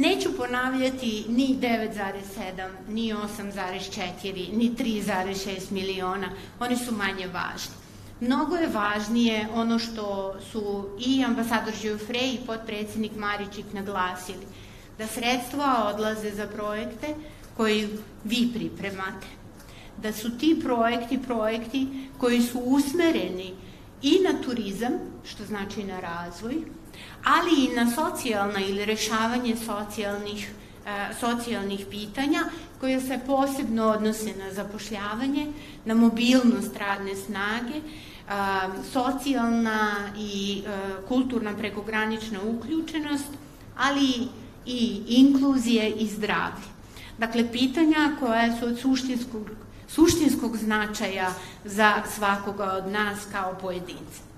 Neću ponavljati ni 9,7, ni 8,4, ni 3,6 miliona, oni su manje važni. Mnogo je važnije ono što su i ambasador Žijofre i potpredsednik Maričik naglasili, da sredstva odlaze za projekte koji vi pripremate, da su ti projekti projekti koji su usmereni i na turizam, što znači na razvoj, ali i na socijalna ili rešavanje socijalnih, e, socijalnih pitanja koje se posebno odnose na zapošljavanje, na mobilnost radne snage, e, socijalna i e, kulturna prekogranična uključenost, ali i inkluzije i zdravlje. Dakle, pitanja koja su od suštinskog, suštinskog značaja za svakoga od nas kao pojedinca.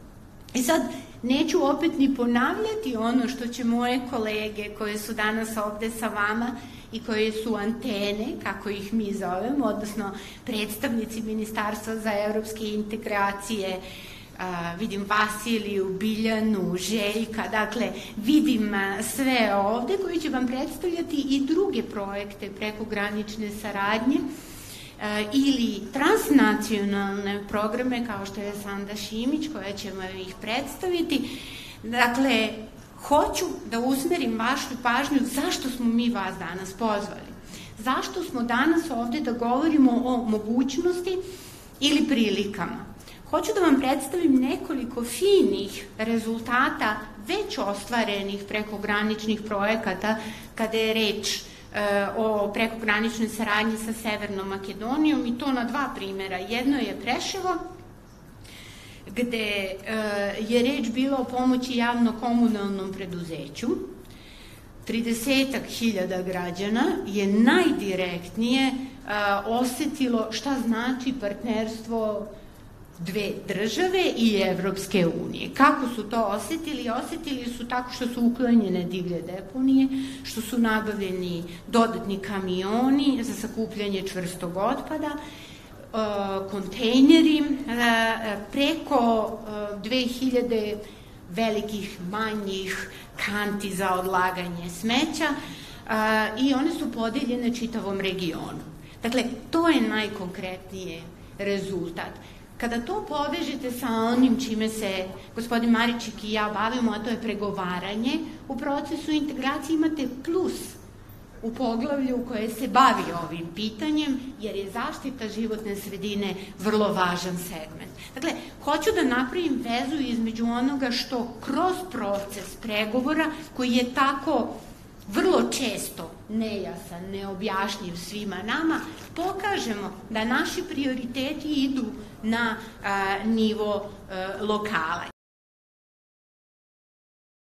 I sad, neću opet ni ponavljati ono što će moje kolege koje su danas ovde sa vama i koje su antene, kako ih mi zovemo, odnosno predstavnici Ministarstva za evropske integracije, a, vidim Vasiliju, Biljanu, Željka, dakle vidim sve ovde koji će vam predstavljati i druge projekte preko granične saradnje. E, ili transnacionalne programe kao što je Sanda Šimić koja ćemo ih predstaviti. Dakle, hoću da usmerim vašu pažnju zašto smo mi vas danas pozvali. Zašto smo danas ovde da govorimo o mogućnosti ili prilikama. Hoću da vam predstavim nekoliko finih rezultata već ostvarenih prekograničnih projekata kada je reč o prekograničnoj saradnji sa Severnom Makedonijom i to na dva primera. Jedno je Preševo, gde e, je reč bila o pomoći javno-komunalnom preduzeću. 30 hiljada građana je najdirektnije e, osetilo šta znači partnerstvo dve države i Evropske unije. Kako su to osetili? Osetili su tako što su uklanjene divlje deponije, što su nabavljeni dodatni kamioni za sakupljanje čvrstog otpada, e, kontejneri, e, preko 2000 e, velikih, manjih kanti za odlaganje smeća i one su podeljene čitavom regionu. Dakle, to je najkonkretnije rezultat. Kada to povežete sa onim čime se gospodin Maričik i ja bavimo, a to je pregovaranje, u procesu integracije imate plus u poglavlju koje se bavi ovim pitanjem, jer je zaštita životne sredine vrlo važan segment. Dakle, hoću da napravim vezu između onoga što kroz proces pregovora, koji je tako vrlo često nejasan, neobjašnjiv svima nama, pokažemo da naši prioriteti idu na a, nivo a, lokala.